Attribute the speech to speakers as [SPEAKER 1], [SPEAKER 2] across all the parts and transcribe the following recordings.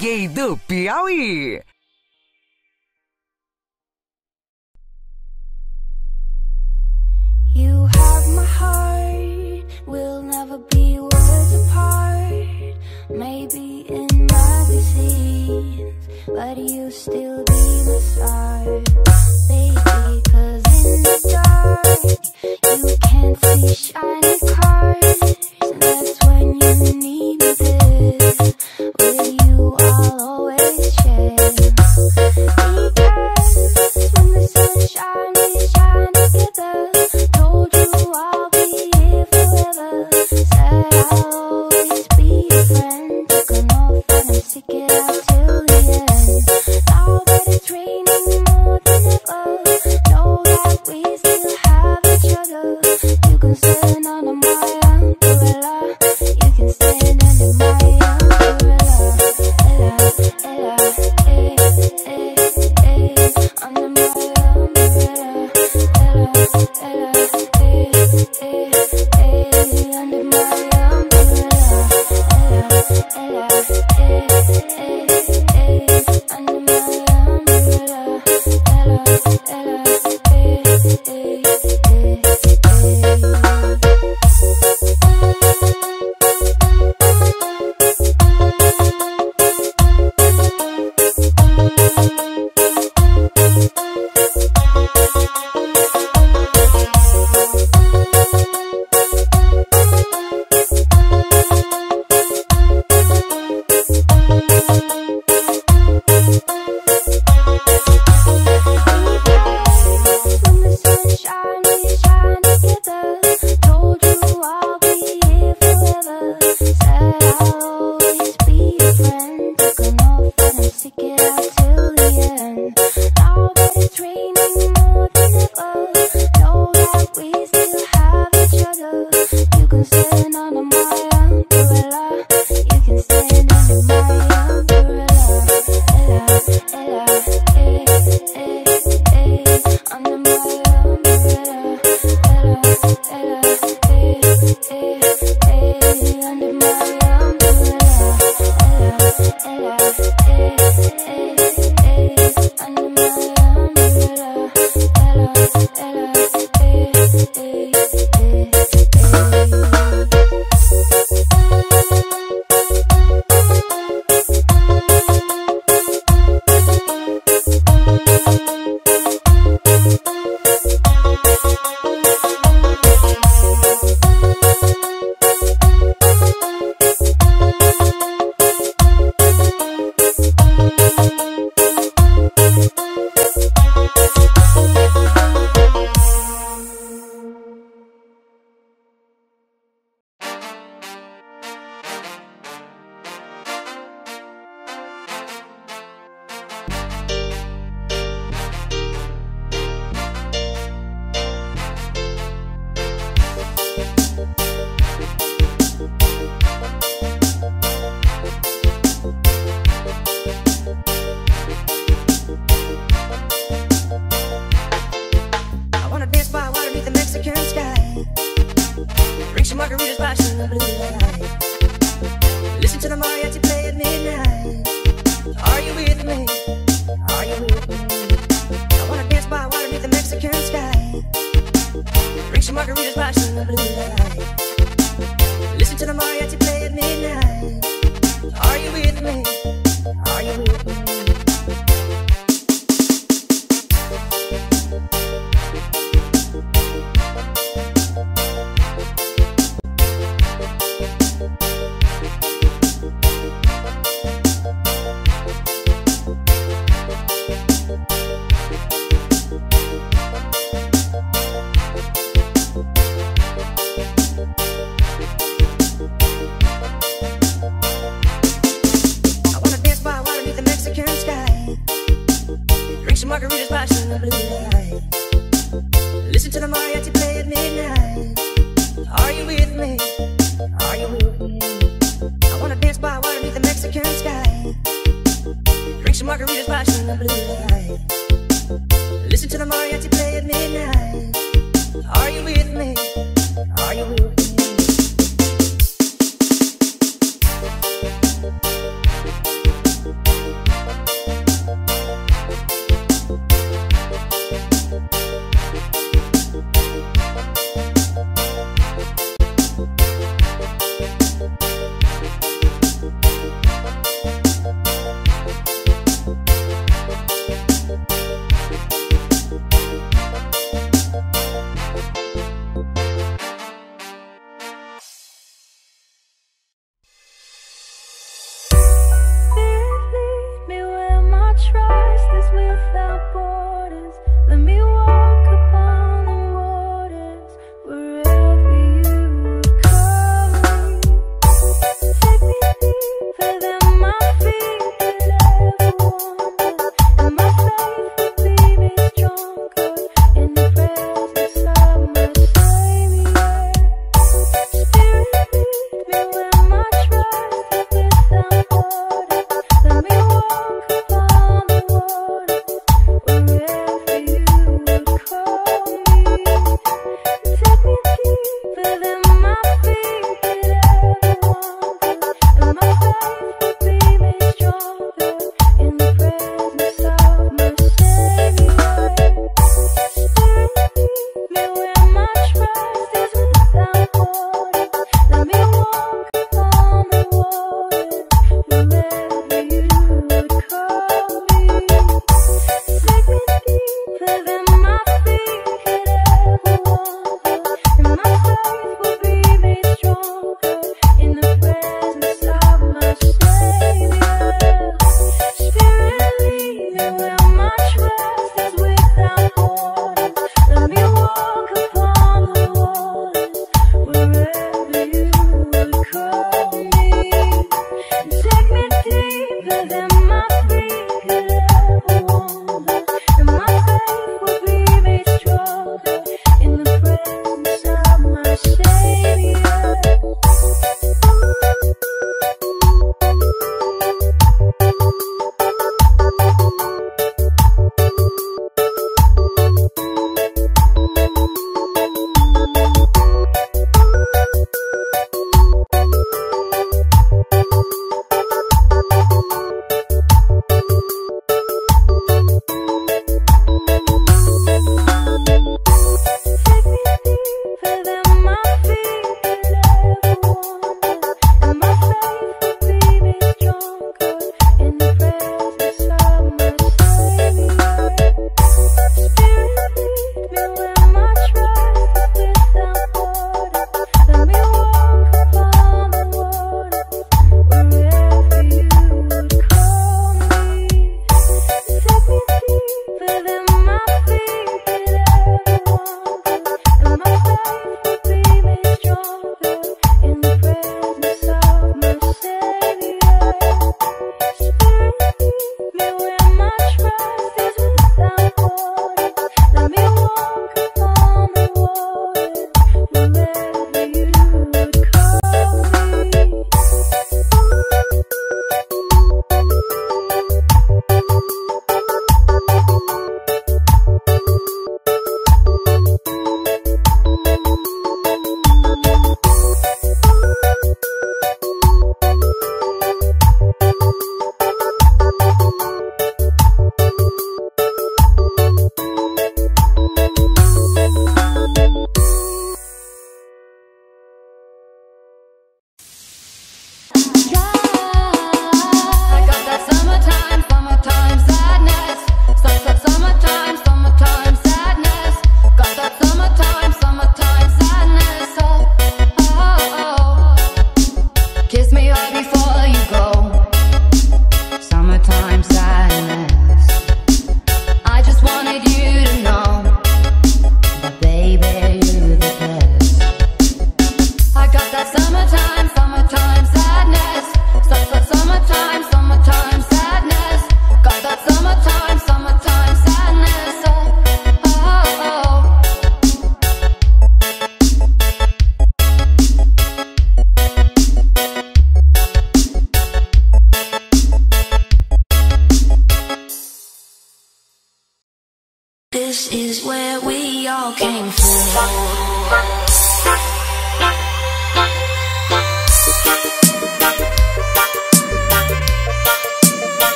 [SPEAKER 1] Gay do Piauí. You have my heart, we'll
[SPEAKER 2] never be worlds apart. Maybe in magazines, but you still be my star, baby. Cause in the dark, you can't see shiny cars, and that's when you need
[SPEAKER 3] this all margaritas watching the blue light. Listen to the mariachi play at midnight. Are you with me? Are you with me? I wanna dance by water beneath the Mexican sky. Drink some margaritas by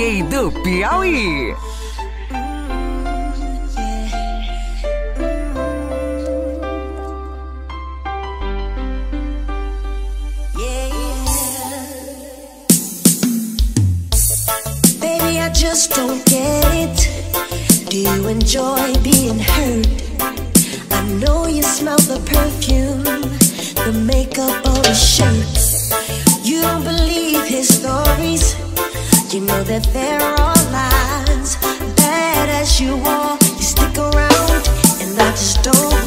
[SPEAKER 4] Gay do Piauí.
[SPEAKER 5] just don't get it Do you enjoy being hurt? I know you smell the perfume The makeup on his shirt You don't believe his stories you know that there are lies, bad as you are, you stick around, and I just don't.